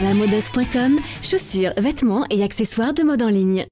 Lamodos.com, chaussures, vêtements et accessoires de mode en ligne.